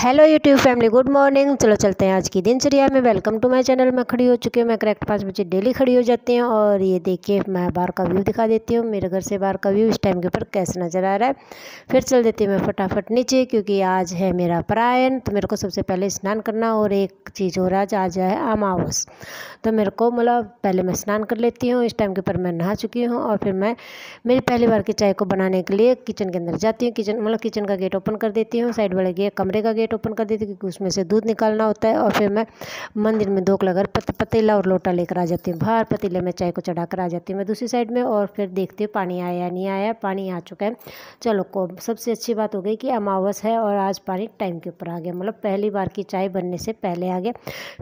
Hello YouTube family good morning चलो चलते हैं आज की दिनचर्या में। वेलकम टू माय चैनल मैं खड़ी हो चुकी हूँ। मैं करेक्ट पाँच बजे डेली खड़ी हो जाती हूँ और ये देखिए, मैं बाहर का व्यू दिखा देती हूँ। मेरे घर से बाहर का व्यू इस टाइम के ऊपर कैसे नज़र आ रहा है। फिर चल देती हूँ मैं फटाफट नीचे, क्योंकि आज है मेरा प्रायन तो मेरे को सबसे पहले स्नान करना और एक चीज़ हो रहा है आज है अमावस। तो मेरे को मतलब पहले मैं स्नान कर लेती हूँ। इस टाइम के ऊपर मैं नहा चुकी हूँ और फिर मैं मेरी पहली बार की चाय को बनाने के लिए किचन के अंदर जाती हूँ। किचन मतलब किचन का गेट ओपन कर देती हूँ। साइड वाले गेट कमरे का गेट ओपन कर देती क्योंकि उसमें से दूध निकालना होता है और फिर मैं मंदिर में धोख लगा पत, पतीला और लोटा लेकर आ जाती हूँ। बाहर पतीले में चाय को चढ़ा कर आ जाती हूँ मैं दूसरी साइड में और फिर देखती हूँ पानी आया नहीं आया पानी आ चुका है। चलो को सबसे अच्छी बात हो गई कि अमावस है और आज पानी टाइम के ऊपर आ गया। मतलब पहली बार की चाय बनने से पहले आ गया।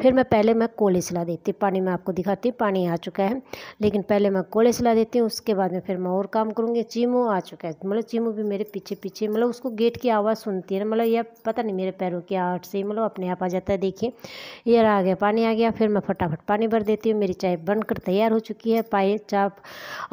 फिर मैं पहले मैं कोले सिला देती हूँ। पानी में आपको दिखाती हूँ पानी आ चुका है। लेकिन पहले मैं कोले सिला देती हूँ उसके बाद में फिर मैं और काम करूँगी। चीमू आ चुका है। मतलब चीमू भी मेरे पीछे पीछे मतलब उसको गेट की आवाज़ सुनती है मतलब यह पता नहीं मेरे पैरों की आठ से मतलब अपने आप आ जाता है, देखिए। ये आ गया, पानी आ गया, फिर मैं फटाफट पानी भर देती हूँ। मेरी चाय बनकर तैयार हो चुकी है, पाए, चाप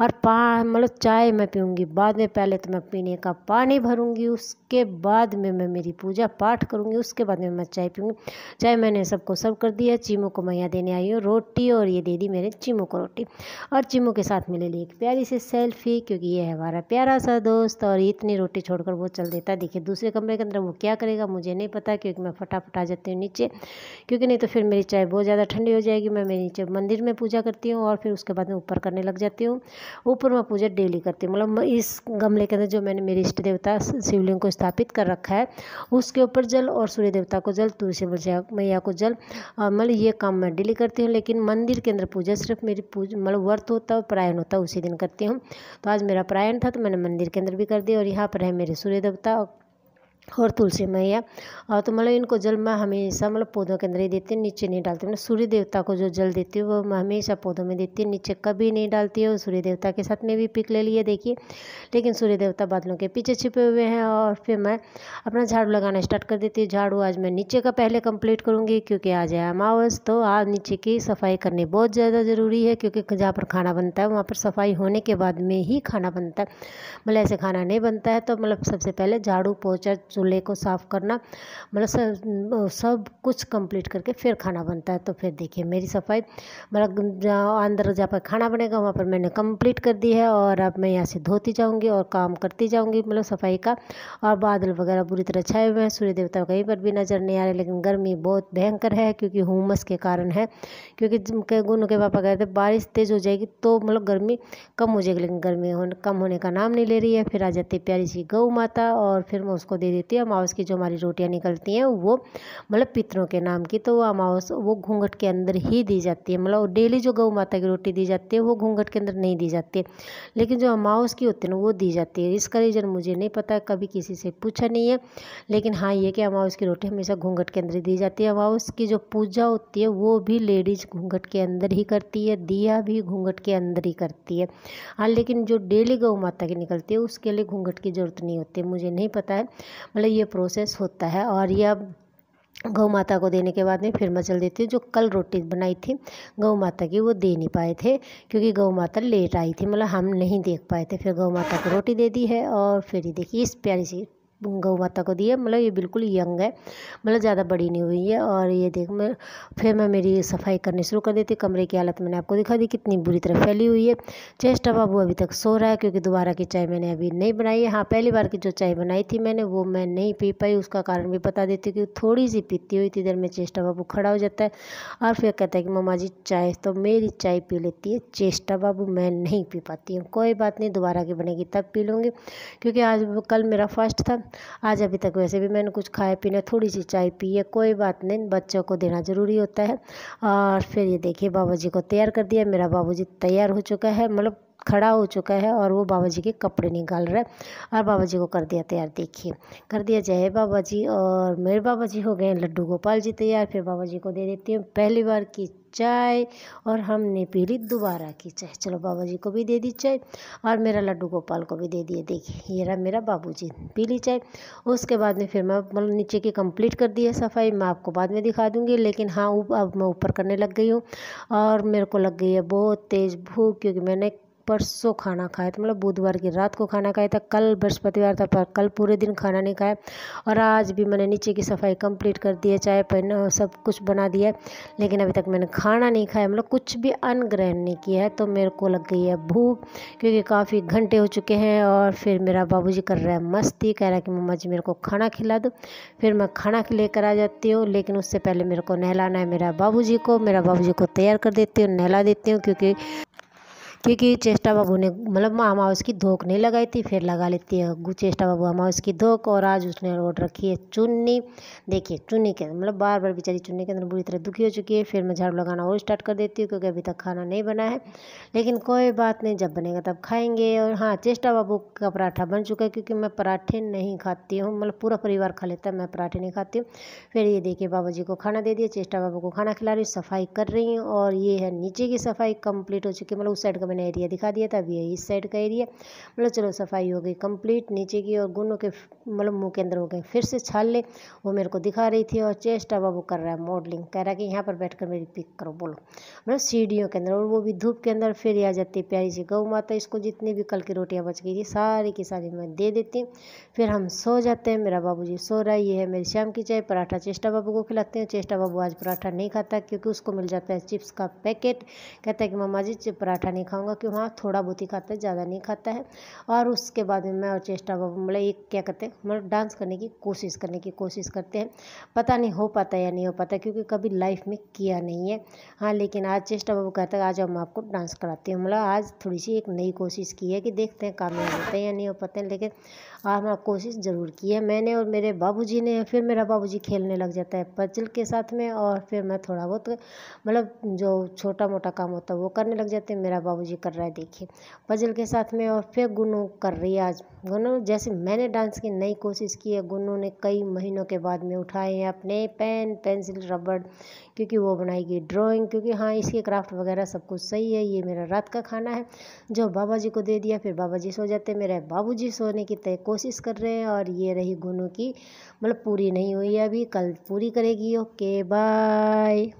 और पा मतलब चाय मैं पीऊँगी। बाद में पहले तो मैं पीने का पानी भरूँगी, उसके बाद में मैं मेरी पूजा पाठ करूँगी, उसके बाद में मैं चाय पीऊँगी। चाय मैंने सबको सर्व कर दिया, चीमू को मैं देने आई हूँ, रोटी और ये दे दी मेरे चीमू को रोटी। और चीमू के साथ मिले ली एक प्यारी सी सेल्फी, क्योंकि ये है हमारा प्यारा सा दोस्त और इतनी रोटी छोड़कर वो चल देता है। देखिए, दूसरे कमरे के अंदर वो क्या करेगा, मुझे नहीं पता है, क्योंकि मैं फटाफट आ जाती हूँ नीचे। क्योंकि नहीं तो फिर मेरी चाय बहुत ज़्यादा ठंडी हो जाएगी, मैं मेरे नीचे मंदिर में पूजा करती हूँ और फिर उसके बाद में ऊपर करने लग जाती हूँ। ऊपर मैं पूजा डेली करती हूँ। मतलब इस गमले के अंदर जो मैंने, मेरी इष्ट देवता शिवलिंग को स्थापित कर रखा है, उसके ऊपर जल और सूर्य देवता को जल, तुलसी मैया को जल मतलब ये काम मैं डेली करती हूँ। लेकिन मंदिर के अंदर पूजा सिर्फ़ मेरी पूजा मतलब व्रत होता है प्रायण होता है, उसी दिन करती हूँ। तो आज मेरा प्रायण था तो मैंने मंदिर के अंदर भी कर दिया और यहाँ पर है मेरे सूर्य देवता और तुलसी मैया। और तो मतलब इनको जल मैं हमेशा मतलब पौधों के अंदर ही देती हूँ, नीचे नहीं डालती मतलब सूर्य देवता को जो जल देती हूँ, वो मैं हमेशा पौधों में देती हूँ। नीचे कभी नहीं डालती हूँ। सूर्य देवता के साथ में भी पिक ले लिए, देखिए। लेकिन सूर्य देवता बादलों के पीछे छिपे हुए हैं और फिर मैं अपना झाड़ू लगाना स्टार्ट कर देती हूँ। झाड़ू आज मैं नीचे का पहले कंप्लीट करूँगी, क्योंकि आज है अमावस तो आज नीचे की सफ़ाई करनी बहुत ज़्यादा ज़रूरी है, क्योंकि जहाँ पर खाना बनता है, वहाँ पर सफ़ाई होने के बाद में ही खाना बनता है। मतलब ऐसे खाना नहीं बनता है तो मतलब सबसे पहले झाड़ू, पोछा चूल्हे को साफ़ करना मतलब सब सब कुछ कंप्लीट करके फिर खाना बनता है तो फिर देखिए मेरी सफ़ाई मतलब अंदर जहाँ पर खाना बनेगा, वहाँ पर मैंने कंप्लीट कर दी है और अब मैं यहाँ से धोती जाऊँगी और काम करती जाऊँगी मतलब सफ़ाई का, और बादल वगैरह बुरी तरह छाए हुए हैं, सूर्य देवता कहीं पर भी नज़र नहीं आ रहे, लेकिन गर्मी बहुत भयंकर है क्योंकि हुमस के कारण है, क्योंकि गुन के पापा कहते बारिश तेज़ हो जाएगी तो मतलब गर्मी कम हो जाएगी, लेकिन गर्मी होने, कम होने का नाम नहीं ले रही है, फिर आ जाती प्यारी सी गौ माता और फिर मैं उसको दे देती हूँ, अमावस की जो हमारी रोटियाँ निकलती हैं, वो मतलब पितरों के नाम की तो वो अमावस वो घूंघट के अंदर ही दी जाती है। मतलब डेली जो गौ माता की रोटी दी जाती है, वो घूंघट के अंदर नहीं दी जाती लेकिन जो अमावस की होती है ना, वो दी जाती है। इसका रीज़न मुझे नहीं पता, कभी किसी से पूछा नहीं है। लेकिन हाँ ये कि अमावस की रोटी हमेशा घूंघट के अंदर ही दी जाती है। अमावस की जो पूजा होती है, वो भी लेडीज़ घूंघट के अंदर ही करती है, दिया भी घूंघट के अंदर ही करती है। हाँ लेकिन जो डेली गौ माता की निकलती है, उसके लिए घूंघट की ज़रूरत नहीं होती, मुझे नहीं पता है। मतलब ये प्रोसेस होता है और यह गौ माता को देने के बाद में फिर मैं चल देती हूँ, जो कल रोटी बनाई थी, गौ माता की वो दे नहीं पाए थे, क्योंकि गौ माता लेट आई थी मतलब हम नहीं देख पाए थे, फिर गौ माता को रोटी दे दी है और फिर ये देखिए इस प्यारी सी गौ माता को दी है मतलब ये बिल्कुल यंग है। मतलब ज़्यादा बड़ी नहीं हुई है और ये देख मैं, फिर मैं मेरी सफ़ाई करनी शुरू कर देती। कमरे की हालत मैंने आपको दिखा दी कितनी बुरी तरह फैली हुई है। चेस्टा बाबू अभी तक सो रहा है क्योंकि दोबारा की चाय मैंने अभी नहीं बनाई है। हाँ पहली बार की जो चाय बनाई थी मैंने, वो मैं नहीं पी पाई। उसका कारण भी बता देती हूँ कि थोड़ी सी पीती हुई थी। इधर में चेस्टा बाबू खड़ा हो जाता है और फिर कहता है कि मम्मा जी, चाय तो मेरी चाय पी लेती है। चेस्टा बाबू, मैं नहीं पी पाती हूँ। कोई बात नहीं, दोबारा की बनेगी तब पी लूँगी। क्योंकि आज कल मेरा फ़र्स्ट था। आज अभी तक वैसे भी मैंने कुछ खाए पीने, थोड़ी सी चाय पी है, कोई बात नहीं, बच्चों को देना ज़रूरी होता है। और फिर ये देखिए बाबा जी को तैयार कर दिया, मेरा बाबू जी तैयार हो चुका है मतलब खड़ा हो चुका है और वो बाबा जी के कपड़े निकाल रहा है और बाबा जी को कर दिया तैयार। देखिए, कर दिया जय बाबा जी और मेरे बाबा जी हो गए लड्डू गोपाल जी तैयार। फिर बाबा जी को दे देती हूँ पहली बार की चाय और हमने पी ली दोबारा की चाय। चलो बाबा जी को भी दे दी चाय और मेरा लड्डू गोपाल को भी दे दिए। देखिए, ये रहा मेरा बाबू जी पी ली चाय। उसके बाद में फिर मैं मतलब नीचे की कंप्लीट कर दी है सफ़ाई। मैं आपको बाद में दिखा दूँगी, लेकिन हाँ अब मैं ऊपर करने लग गई हूँ और मेरे को लग गई है बहुत तेज़ भूख क्योंकि मैंने परसों खाना खाया था मतलब बुधवार की रात को खाना खाया था, कल बृहस्पतिवार था, पर कल पूरे दिन खाना नहीं खाया और आज भी मैंने नीचे की सफ़ाई कंप्लीट कर दी है, चाय पहन सब कुछ बना दिया लेकिन अभी तक मैंने खाना नहीं खाया मतलब कुछ भी अनग्रहण नहीं किया है तो मेरे को लग गई है भूख, क्योंकि काफ़ी घंटे हो चुके हैं और फिर मेरा बाबूजी कर रहा है मस्ती, कह रहा है कि मम्मा जी मेरे को खाना खिला दो, फिर मैं खाना लेकर आ जाती हूँ, लेकिन उससे पहले मेरे को नहलाना है, मेरा बाबूजी को, मेरा बाबूजी को तैयार कर देती हूँ, नहला देती हूँ, क्योंकि क्योंकि चेष्टा बाबू ने मतलब अमावस की धोख नहीं लगाई थी, फिर लगा लेती है चेष्टा बाबू अमावस की धोक और आज उसने रोड रखी है चुन्नी। देखिए, चुन्नी के मतलब बार बार बेचारी चुन्नी के अंदर बुरी तरह दुखी हो चुकी है, फिर मैं झाड़ू लगाना और स्टार्ट कर देती हूँ, क्योंकि अभी तक खाना नहीं बना है। लेकिन कोई बात नहीं, जब बनेगा तब खाएँगे, और हाँ चेष्टा बाबू का पराठा बन चुका है, क्योंकि मैं पराठे नहीं खाती हूँ मतलब पूरा परिवार खा लेता है, मैं पराठे नहीं खाती हूँ। फिर ये देखिए, बाबा जी को खाना दे दिया, चेष्टा बाबू को खाना खिला रही सफ़ाई कर रही हूँ, और ये है नीचे की सफ़ाई कंप्लीट हो चुकी है मतलब उस साइड का मैंने एरिया दिखा दिया था, अभी इस साइड का एरिया। मतलब चलो सफ़ाई हो गई कंप्लीट, नीचे की और गुनों के मतलब मुँह के अंदर हो गए, फिर से छाल ले। वो मेरे को दिखा रही थी और चेस्ट अब वो कर रहा है मॉडलिंग कह रहा है कि यहाँ पर बैठ मेरी पिक करो, बोलो। मतलब सीढ़ियों के अंदर, और वो भी धूप के अंदर, फिर आ जाती है प्यारी सी गौ माता, इसको जितनी भी कल की रोटियाँ बच गई थी, सारी की सारी मैं दे देती हूँ। फिर हम सो जाते हैं, मेरा बाबू सो रहा है, ये है मेरी शाम की चाय, पराठा चेष्टा बाबू को खिलाते हैं। चेष्टा बाबू आज पराठा नहीं खाता क्योंकि उसको मिल जाता है चिप्स का पैकेट। कहता है कि मामा जी, पराठा नहीं खाऊँगा क्यों हाँ थोड़ा बहुत ही खाता है ज़्यादा नहीं खाता है। और उसके बाद में मैं और चेष्टा बाबू मतलब एक क्या करते हैं मतलब डांस करने की कोशिश करने की कोशिश करते हैं। पता नहीं हो पाता या नहीं हो पाता, क्योंकि कभी लाइफ में किया नहीं है। हाँ लेकिन आज चेष्टा बाबू कहता है, आज हम आपको डांस कराते हैं। मतलब आज थोड़ी सी एक नई कोशिश की है कि देखते हैं कामयाब होते हैं या नहीं हो पाते हैं, लेकिन हमारा कोशिश ज़रूर की है। मैंने और मेरे बाबूजी ने, फिर मेरा बाबूजी खेलने लग जाता है पजल के साथ में, और फिर मैं थोड़ा बहुत मतलब जो छोटा मोटा काम होता है वो करने लग जाते हैं। मेरा बाबूजी कर रहा है, देखिए। पजल के साथ में और फिर गुनू कर रही है आज। गुनू, जैसे मैंने डांस की नई कोशिश की है, गुनू ने कई महीनों के बाद में उठाए हैं अपने पेन पेंसिल रबड़ क्योंकि वो बनाएगी ड्राइंग क्योंकि हाँ इसके क्राफ्ट वगैरह सब कुछ सही है, ये मेरा रात का खाना है। जो बाबा जी को दे दिया, फिर बाबा जी सो जाते मेरे बाबू जी सोने की तय कोशिश कर रहे हैं और ये रही गुनू की मतलब पूरी नहीं हुई अभी, कल पूरी करेगी। Okay bye